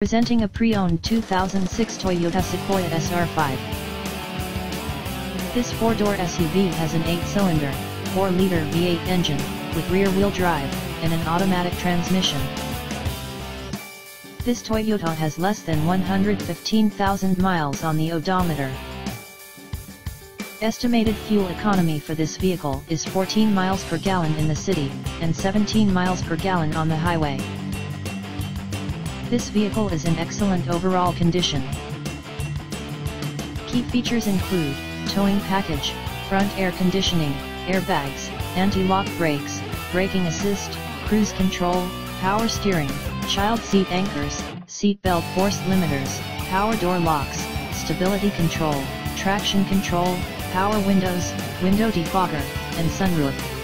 Presenting a pre-owned 2006 Toyota Sequoia SR5. This four-door SUV has an 8-cylinder, 4-liter V8 engine, with rear-wheel drive, and an automatic transmission. This Toyota has less than 115,000 miles on the odometer. Estimated fuel economy for this vehicle is 14 miles per gallon in the city, and 17 miles per gallon on the highway. This vehicle is in excellent overall condition. Key features include, towing package, front air conditioning, airbags, anti-lock brakes, braking assist, cruise control, power steering, child seat anchors, seat belt force limiters, power door locks, stability control, traction control, power windows, window defogger, and sunroof.